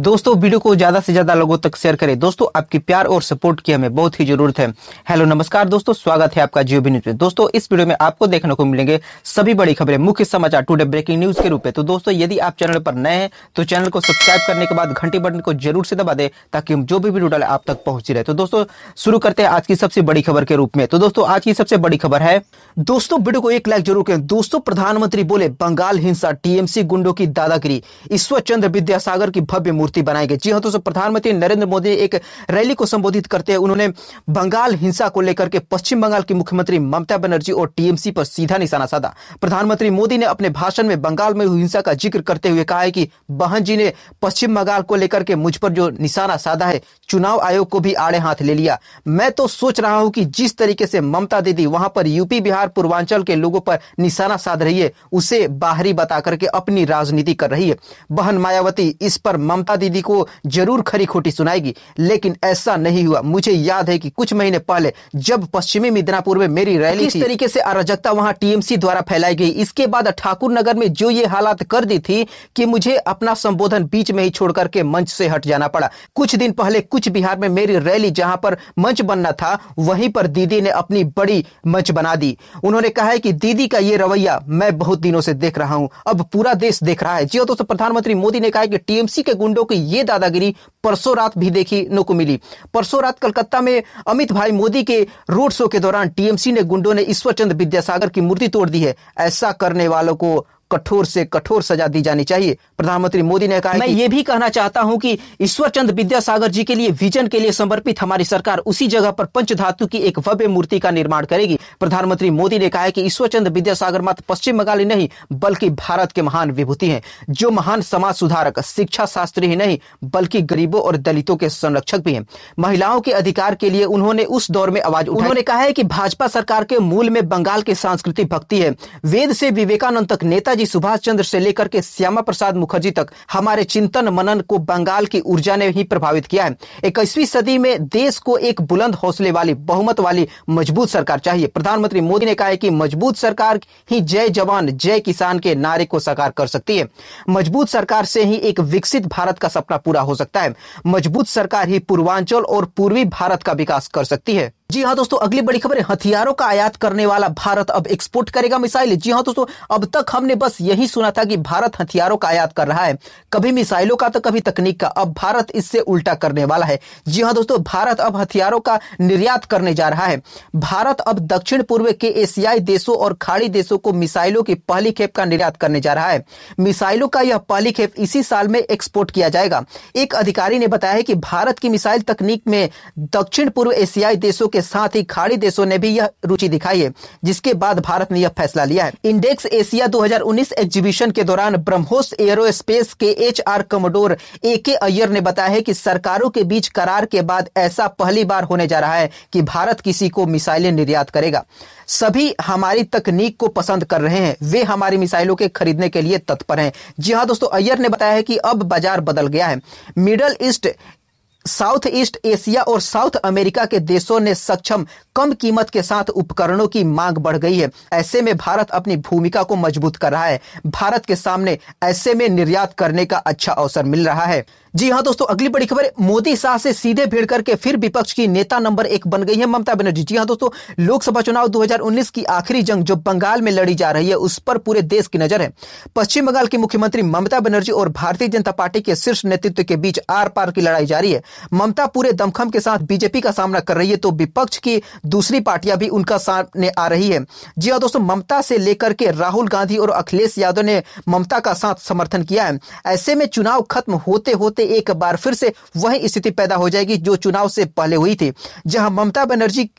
दोस्तों, वीडियो को ज़्यादा से ज़्यादा लोगों तक शेयर करें। दोस्तों, आपकी प्यार और सपोर्ट की हमें बहुत ही ज़रूरत है। हेलो नमस्कार दोस्तों, स्वागत है आपका जियो न्यूज़ में दोस्तों, इस वीडियो में आपको देखने को मिलेंगे सभी बड़ी खबरें, मुख्य समाचार टुडे ब्रेकिंग न्यूज़ के रूप में। तो दोस्तों, यदि आप चैनल पर नए हैं तो चैनल को सब्सक्राइब करने के बाद घंटी बटन को ज़रूर से दबा दे, ताकि हम जो भी वीडियो डाले, आप तक पहुँची रहे। तो दोस्तों, शुरू करते हैं आज की सबसे बड़ी खबर के रूप में। तो दोस्तों, आज की सबसे बड़ी खबर है, दोस्तों, वीडियो को एक लाइक ज़रूर करें। दोस्तों, प्रधानमंत्री बोले, बंगाल हिंसा, टीएमसी गुंडों की दादागिरी, ईश्वर चंद्र विद्यासागर की भव्य मूर्ति बनाई गई। जी हाँ दोस्तों, प्रधानमंत्री नरेंद्र मोदी एक रैली को संबोधित करते हुए उन्होंने बंगाल हिंसा को लेकर के पश्चिम बंगाल की मुख्यमंत्री ममता बनर्जी और टीएमसी पर सीधा निशाना साधा। प्रधानमंत्री मोदी ने अपने भाषण में बंगाल में हुई हिंसा का ज़िक्र करते हुए कहा है कि बहन जी ने पश्चिम बंगाल को लेकर के मुझ पर जो निशाना साधा है चुनाव आयोग को भी आड़े हाथ ले लिया। मैं तो सोच रहा हूँ कि जिस तरीके से ममता दीदी वहाँ पर यूपी बिहार पूर्वांचल के लोगों पर निशाना साध रही है उसे बाहरी बता करके अपनी राजनीति कर रही है। बहन मायावती इस पर ममता दीदी को ज़रूर खरी खोटी सुनाएगी लेकिन ऐसा नहीं हुआ। मुझे याद है कि कुछ महीने पहले जब पश्चिमी मिदनापुर में मेरी रैली इस तरीके से अराजकता वहाँ टीएमसी द्वारा फैलाई गई? इसके बाद ठाकुर नगर में जो ये हालात कर दी थी कि मुझे अपना संबोधन बीच में ही छोड़ करके मंच से हट जाना पड़ा। कुछ दिन पहले कुछ बिहार में मेरी रैली जहाँ पर मंच बनना था, वहीं पर दीदी ने अपनी बड़ी मंच बना दी। उन्होंने कहा है कि दीदी का ये रवैया मैं बहुत दिनों से देख रहा हूँ। अब पूरा देश देख रहा है। जी तो प्रधानमंत्री मोदी ने कहा कि टीएमसी के गुंडों की ये दादागिरी परसों रात भी देखी नो को मिली। परसों रात कलकत्ता में अमित भाई मोदी के रोड शो के दौरान टीएमसी ने गुंडों ने ईश्वर चंद्र विद्यासागर की मूर्ति तोड़ दी है। ऐसा करने वालों को कठोर से कठोर सजा दी जानी चाहिए। प्रधानमंत्री मोदी ने कहा मैं ये भी कहना चाहता हूँ कि ईश्वर चंद्र विद्यासागर जी के लिए विजन के लिए समर्पित हमारी सरकार उसी जगह पर पंचधातु की एक भव्य मूर्ति का निर्माण करेगी। प्रधानमंत्री मोदी ने कहा कि ईश्वर चंद्र विद्यासागर मात्र पश्चिम बंगाल ही नहीं बल्कि भारत के महान विभूति हैं जो महान समाज सुधारक शिक्षा शास्त्री ही नहीं बल्कि गरीबों और दलितों के संरक्षक भी हैं। महिलाओं के अधिकार के लिए उन्होंने उस दौर में आवाज़ उन्होंने कहा है कि भाजपा सरकार के मूल में बंगाल की सांस्कृतिक भक्ति है। वेद से विवेकानंद तक नेताजी नेताजी सुभाष चंद्र से लेकर के श्यामा प्रसाद मुखर्जी तक हमारे चिंतन मनन को बंगाल की ऊर्जा ने ही प्रभावित किया है। इक्कीसवीं सदी में देश को एक बुलंद हौसले वाली, बहुमत वाली, मज़बूत सरकार चाहिए। प्रधानमंत्री मोदी ने कहा है कि मज़बूत सरकार ही जय जवान, जय किसान के नारे को साकार कर सकती है। मज़बूत सरकार से ही एक विकसित भारत का सपना पूरा हो सकता है। मज़बूत सरकार ही पूर्वांचल और पूर्वी भारत का विकास कर सकती है। जी हाँ दोस्तों, अगली बड़ी खबर है। हथियारों का आयात करने वाला भारत अब एक्सपोर्ट करेगा मिसाइल। जी हाँ दोस्तों, अब तक हमने बस यही सुना था कि भारत हथियारों का आयात कर रहा है। कभी मिसाइलों का तो कभी तकनीक का, अब भारत इससे उल्टा करने वाला है। जी हाँ दोस्तों, भारत अब हथियारों का निर्यात करने जा रहा है। भारत अब दक्षिण पूर्व के एशियाई देशों और खाड़ी देशों को मिसाइलों की पहली खेप का निर्यात करने जा रहा है। मिसाइलों का यह पहली खेप इसी साल में एक्सपोर्ट किया जाएगा। एक अधिकारी ने बताया कि भारत की मिसाइल तकनीक में दक्षिण पूर्व एशियाई देशों के के साथ ही खाड़ी देशों ने भी यह रुचि दिखाई है, जिसके बाद भारत ने यह फैसला लिया है। इंडेक्स एशिया 2019 एग्जीबिशन के दौरान ब्रह्मोस एरोस्पेस के H R commodore A K Iyer ने बताया है कि सरकारों के बीच करार के बाद ऐसा पहली बार होने जा रहा है कि भारत किसी को मिसाइलें निर्यात करेगा। सभी हमारी तकनीक को पसंद कर रहे हैं, वे हमारी मिसाइलों के खरीदने के लिए तत्पर हैं। जी हाँ दोस्तों, अय्यर ने बताया है कि अब बाज़ार बदल गया है। Middle East South East Asia और साउथ अमेरिका के देशों ने सक्षम, कम कीमत के साथ उपकरणों की मांग बढ़ गई है। ऐसे में भारत अपनी भूमिका को मज़बूत कर रहा है। भारत के सामने ऐसे में निर्यात करने का अच्छा अवसर मिल रहा है। जी हाँ दोस्तों, अगली बड़ी खबर, मोदी शाह से सीधे भिड़ करके फिर विपक्ष की नेता नंबर एक बन गई है ममता बनर्जी। जी हाँ दोस्तों, लोकसभा चुनाव 2019 की आखिरी जंग जो बंगाल में लड़ी जा रही है, उस पर पूरे देश की नज़र है। पश्चिम बंगाल की मुख्यमंत्री ममता बनर्जी और भारतीय जनता पार्टी के शीर्ष नेतृत्व के बीच आर पार की लड़ाई जारी है। ममता पूरे दमखम के साथ बीजेपी का सामना कर रही है तो विपक्ष की दूसरी पार्टियाँ भी उनका सामने आ रही है। जी हाँ दोस्तों, ममता से लेकर के राहुल गांधी और अखिलेश यादव ने ममता का साथ समर्थन किया है। ऐसे में चुनाव खत्म होते होते होते एक बार फिर से वही स्थिति पैदा हो जाएगी जो चुनाव से पहले हुई थी, जहाँ ममता बनर्जी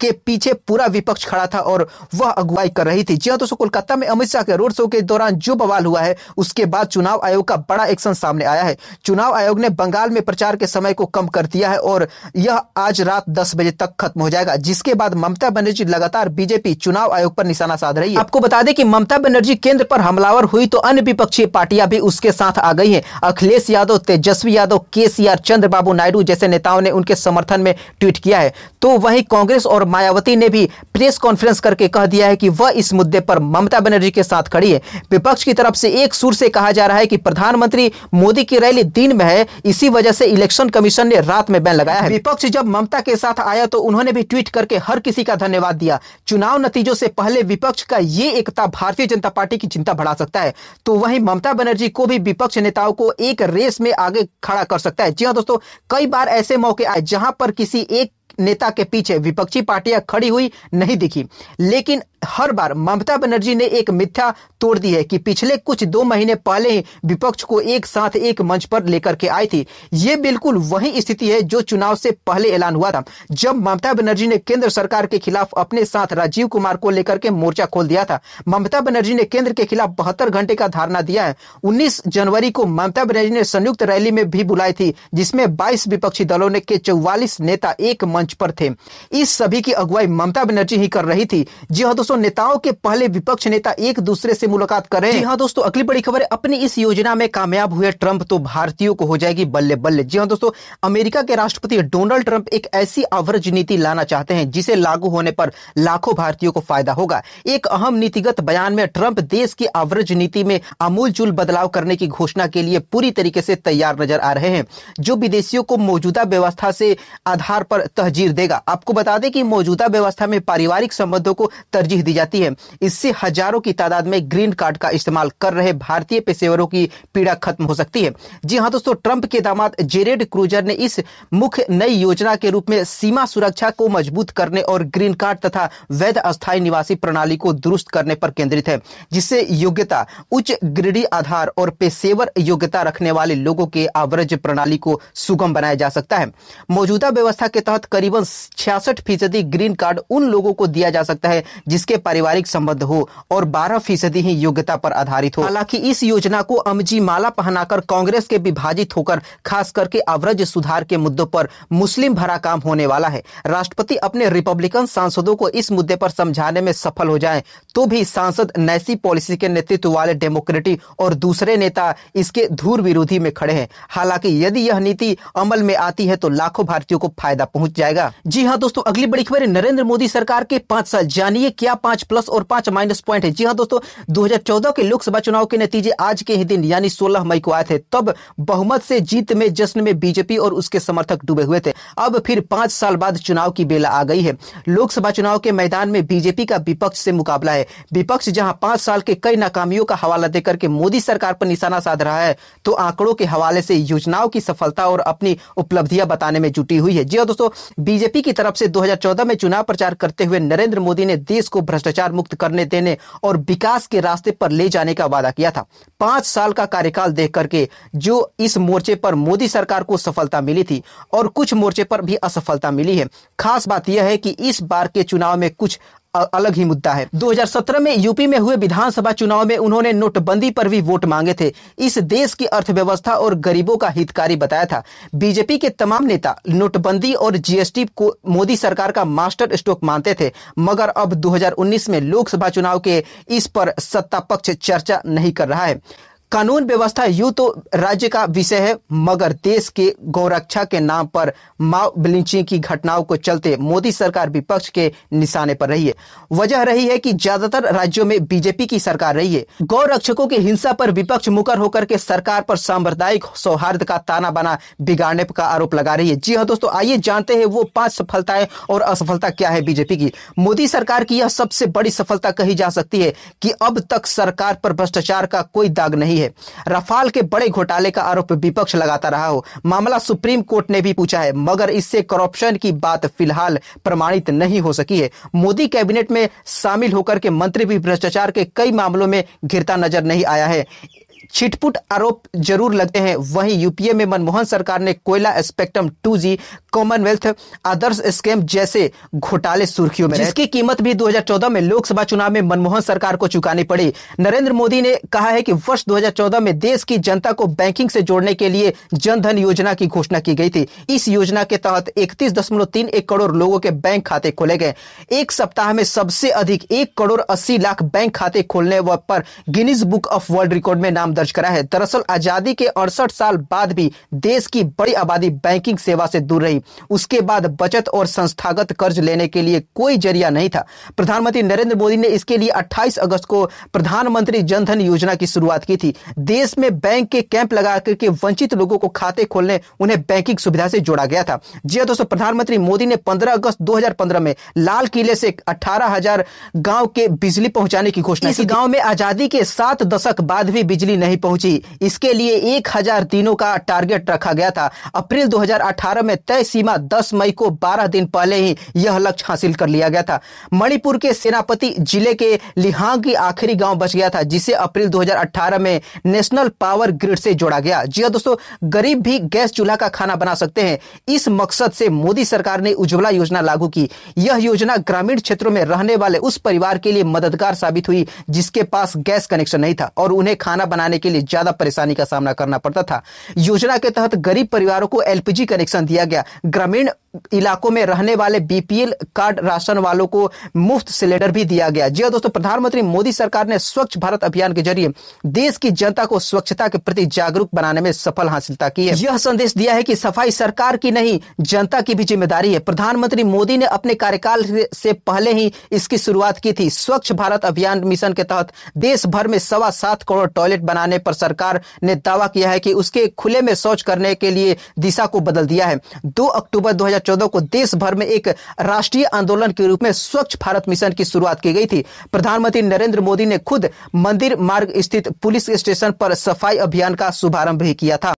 के पीछे पूरा विपक्ष खड़ा था और वह अगुवाई कर रही थी। जी हाँ दोस्तों, कोलकाता में अमित शाह के रोड शो के दौरान जो बवाल हुआ है, उसके बाद चुनाव आयोग का बड़ा एक्शन सामने आया है। चुनाव आयोग ने बंगाल में प्रचार के समय को कम कर दिया है और यह आज रात दस बजे तक खत्म हो जाएगा। जिसके बाद ममता बनर्जी लगातार बीजेपी चुनाव आयोग पर निशाना साध रही है। आपको बता दें कि ममता बनर्जी केंद्र पर हमलावर हुई तो अन्य विपक्षी पार्टियाँ भी उसके साथ आ गई है। अखिलेश यादव, तेजस्वी यादव के सी चंद्रबाबू नायडू जैसे नेताओं ने उनके समर्थन में ट्वीट किया है। तो वही कांग्रेस और मायावती ने भी प्रेस कॉन्फ्रेंस करके कह दिया है कि वह इस मुद्दे पर ममता बनर्जी के साथ खड़ी है। विपक्ष की तरफ़ से एक सुर से कहा जा रहा है कि प्रधानमंत्री मोदी की रैली दिन में है, इसी वजह से इलेक्शन कमीशन ने रात में बैन लगाया है। विपक्ष जब ममता के साथ आया तो उन्होंने भी ट्वीट करके हर किसी का धन्यवाद दिया। चुनाव नतीजों से पहले विपक्ष का ये एकता भारतीय जनता पार्टी की चिंता बढ़ा सकता है। तो वहीं ममता बनर्जी को भी विपक्ष नेताओं को एक रेस में आगे खड़ा कर सकता है। जी हाँ दोस्तों, कई बार ऐसे मौके आए जहाँ पर किसी एक नेता के पीछे विपक्षी पार्टियाँ खड़ी हुई नहीं दिखी। लेकिन हर बार ममता बनर्जी ने एक मिथ्या तोड़ दी है कि पिछले कुछ दो महीने पहले ही विपक्ष को एक साथ एक मंच पर लेकर के आई थी। यह बिल्कुल वही स्थिति है जो चुनाव से पहले ऐलान हुआ था, जब ममता बनर्जी ने केंद्र सरकार के खिलाफ अपने साथ राजीव कुमार को लेकर के मोर्चा खोल दिया था। ममता बनर्जी ने केंद्र के खिलाफ बहत्तर घंटे का धारणा दिया है। उन्नीस जनवरी को ममता बनर्जी ने संयुक्त रैली में भी बुलाई थी, जिसमें बाईस विपक्षी दलों ने के चौवालीस नेता एक मंच पर थे। इस सभी की अगुवाई ममता बनर्जी ही कर रही थी। जी हाँ दोस्तों, नेताओं के पहले विपक्ष नेता एक दूसरे से मुलाकात कर। रहे हैं हाँ दोस्तों, अगली बड़ी खबर है अपनी इस योजना में कामयाब हुए ट्रंप तो भारतीयों को हो जाएगी बल्ले बल्ले जी हाँ दोस्तों, अमेरिका के राष्ट्रपति डोनाल्ड ट्रंप एक ऐसी अवरज नीति लाना चाहते हैं जिसे लागू होने पर लाखों भारतीयों को फ़ायदा होगा। एक अहम नीतिगत बयान में ट्रंप देश की अवरज नीति में अमूल चूल बदलाव करने की घोषणा के लिए पूरी तरीके से तैयार नज़र आ रहे हैं। जो विदेशियों को मौजूदा व्यवस्था से आधार पर तहजीर देगा। आपको बता दें कि मौजूदा व्यवस्था में पारिवारिक संबंधों को तरजीह दी जाती है। इससे हज़ारों की तादाद में ग्रीन कार्ड का इस्तेमाल कर रहे भारतीय पेशेवरों की पीड़ा खत्म हो सकती है। जी हाँ दोस्तों, ट्रंप के दामाद जेरेड क्रूजर ने इस मुख्य नई योजना के रूप में सीमा सुरक्षा को मज़बूत करने और ग्रीन कार्ड तथा वैध अस्थायी निवासी प्रणाली को दुरुस्त करने पर केंद्रित है, जिससे योग्यता, उच्च ग्रेडी आधार और पेशेवर योग्यता रखने वाले लोगों के आवरज प्रणाली को सुगम बनाया जा सकता है। मौजूदा व्यवस्था के तहत करीबन छियासठ फ़ीसदी ग्रीन कार्ड उन लोगों को दिया जा सकता है जिसके पारिवारिक संबंध हो और 12 फ़ीसदी ही योग्यता पर आधारित हो। हालाँकि इस योजना को अमजी माला पहनाकर कांग्रेस के विभाजित होकर, खास करके अवरज सुधार के मुद्दों पर मुस्लिम भरा काम होने वाला है। राष्ट्रपति अपने रिपब्लिकन सांसदों को इस मुद्दे पर समझाने में सफल हो जाए तो भी सांसद नैसी पॉलिसी के नेतृत्व वाले डेमोक्रेटिक और दूसरे नेता इसके धूर विरोधी में खड़े हैं। हालाँकि यदि यह नीति अमल में आती है तो लाखों भारतीयों को फ़ायदा पहुँच जाएगा। जी हाँ दोस्तों, अगली बड़ी खबर है, नरेंद्र मोदी सरकार के पाँच साल, जानिए क्या पाँच प्लस और पाँच माइनस पॉइंट है। जी हाँ दोस्तों 2014 के लोकसभा चुनाव के नतीजे आज के ही दिन, यानी 16 मई को आए थे। तब बहुमत से जीत में, जश्न में बीजेपी और उसके समर्थक डूबे हुए थे। अब फिर पाँच साल बाद चुनाव की बेला आ गई है। लोकसभा चुनाव के मैदान में बीजेपी का विपक्ष से मुकाबला है। विपक्ष जहाँ पाँच साल के कई नाकामियों का हवाला देकर के मोदी सरकार पर निशाना साध रहा है तो आंकड़ों के हवाले से योजनाओं की सफलता और अपनी उपलब्धियाँ बताने में जुटी हुई है। जी हाँ दोस्तों बीजेपी की तरफ़ से 2014 में चुनाव प्रचार करते हुए नरेंद्र मोदी ने देश को भ्रष्टाचार मुक्त करने, देने और विकास के रास्ते पर ले जाने का वादा किया था। पाँच साल का कार्यकाल देख करके जो इस मोर्चे पर मोदी सरकार को सफलता मिली थी और कुछ मोर्चे पर भी असफलता मिली है। खास बात यह है कि इस बार के चुनाव में कुछ अलग ही मुद्दा है। 2017 में यूपी में हुए विधानसभा चुनाव में उन्होंने नोटबंदी पर भी वोट मांगे थे। इस देश की अर्थव्यवस्था और गरीबों का हितकारी बताया था। बीजेपी के तमाम नेता नोटबंदी और जीएसटी को मोदी सरकार का मास्टर स्ट्रोक मानते थे, मगर अब 2019 में लोकसभा चुनाव के इस पर सत्ता पक्ष चर्चा नहीं कर रहा है। कानून व्यवस्था यूँ तो राज्य का विषय है, मगर देश के गौरक्षा के नाम पर माओ ब्लिंचिंग की घटनाओं को चलते मोदी सरकार विपक्ष के निशाने पर रही है। वजह रही है कि ज़्यादातर राज्यों में बीजेपी की सरकार रही है। गौ रक्षकों की हिंसा पर विपक्ष मुकर होकर के सरकार पर सांप्रदायिक सौहार्द का ताना बना बिगाड़ने का आरोप लगा रही है। जी हाँ दोस्तों, आइए जानते हैं वो पाँच सफलताएँ और असफलता क्या है बीजेपी की। मोदी सरकार की यह सबसे बड़ी सफलता कही जा सकती है कि अब तक सरकार पर भ्रष्टाचार का कोई दाग नहीं है। रफाल के बड़े घोटाले का आरोप विपक्ष लगाता रहा हो। मामला सुप्रीम कोर्ट ने भी पूछा है, मगर इससे करप्शन की बात फ़िलहाल प्रमाणित नहीं हो सकी है। मोदी कैबिनेट में शामिल होकर के मंत्री भी भ्रष्टाचार के कई मामलों में घिरता नज़र नहीं आया है। छिटपुट आरोप ज़रूर लगते हैं। वहीं यूपीए में मनमोहन सरकार ने कोयला स्पेक्ट्रम 2G कॉमनवेल्थ आदर्श स्कैम जैसे घोटाले सुर्खियों में जिसकी कीमत भी 2014 में लोकसभा चुनाव में मनमोहन सरकार को चुकानी पड़ी। नरेंद्र मोदी ने कहा है कि वर्ष 2014 में देश की जनता को बैंकिंग से जोड़ने के लिए जनधन योजना की घोषणा की गई थी। इस योजना के तहत इकतीस दशमलव तीन एक करोड़ लोगों के बैंक खाते खोले गए। एक सप्ताह में सबसे अधिक एक करोड़ अस्सी लाख बैंक खाते खोलने पर Guinness Book of World Record में नाम दर्ज करा है। दरअसल आज़ादी के अड़सठ साल बाद भी देश की बड़ी आबादी बैंकिंग सेवा से दूर रही। उसके बाद बचत और संस्थागत कर्ज लेने के लिए कोई ज़रिया नहीं था। प्रधानमंत्री नरेंद्र मोदी ने इसके लिए 28 अगस्त को प्रधानमंत्री जनधन योजना की शुरुआत की थी। देश में बैंक के कैंप लगा करके वंचित लोगों को खाते खोलने उन्हें बैंकिंग सुविधा से जोड़ा गया था। जी हाँ दोस्तों प्रधानमंत्री मोदी ने 15 अगस्त 2015 में लाल किले से अठारह हज़ार गाँव के बिजली पहुँचाने की घोषणा इस गाँव में आज़ादी के सात दशक बाद भी बिजली नहीं पहुँची। इसके लिए एक हज़ार दिनों का टारगेट रखा गया था। अप्रैल 2018 में तय सीमा 10 मई को 12 दिन पहले ही यह लक्ष्य हासिल कर लिया गया था। मणिपुर के सेनापति ज़िले के लिहांग की आखिरी गाँव बच गया था, जिसे अप्रैल 2018 में नेशनल पावर ग्रिड से जोड़ा गया। जी हाँ दोस्तों, गरीब भी गैस चूल्हा का खाना बना सकते हैं। इस मकसद से मोदी सरकार ने उज्ज्वला योजना लागू की। यह योजना ग्रामीण क्षेत्रों में रहने वाले उस परिवार के लिए मददगार साबित हुई, जिसके पास गैस कनेक्शन नहीं था और उन्हें खाना बनाने के लिए ज़्यादा परेशानी का सामना करना पड़ता था। योजना के तहत गरीब परिवारों को एलपीजी कनेक्शन दिया गया। ग्रामीण इलाकों में रहने वाले बीपीएल कार्ड राशन वालों को मुफ़्त सिलेंडर भी दिया गया। जी हाँ दोस्तों, प्रधानमंत्री मोदी सरकार ने स्वच्छ भारत अभियान के ज़रिए देश की जनता को स्वच्छता के प्रति जागरूक बनाने में सफल हासिलता की है। यह संदेश दिया है कि सफ़ाई सरकार की नहीं, जनता की भी ज़िम्मेदारी है। प्रधानमंत्री मोदी ने अपने कार्यकाल से पहले ही इसकी शुरुआत की थी। स्वच्छ भारत अभियान मिशन के तहत देश भर में सवा सात करोड़ टॉयलेट बनाने पर सरकार ने दावा किया है कि उसके खुले में शौच करने के लिए दिशा को बदल दिया है। दो अक्टूबर दो 2014 को देश भर में एक राष्ट्रीय आंदोलन के रूप में स्वच्छ भारत मिशन की शुरुआत की गई थी। प्रधानमंत्री नरेंद्र मोदी ने खुद मंदिर मार्ग स्थित पुलिस स्टेशन पर सफ़ाई अभियान का शुभारंभ भी किया था।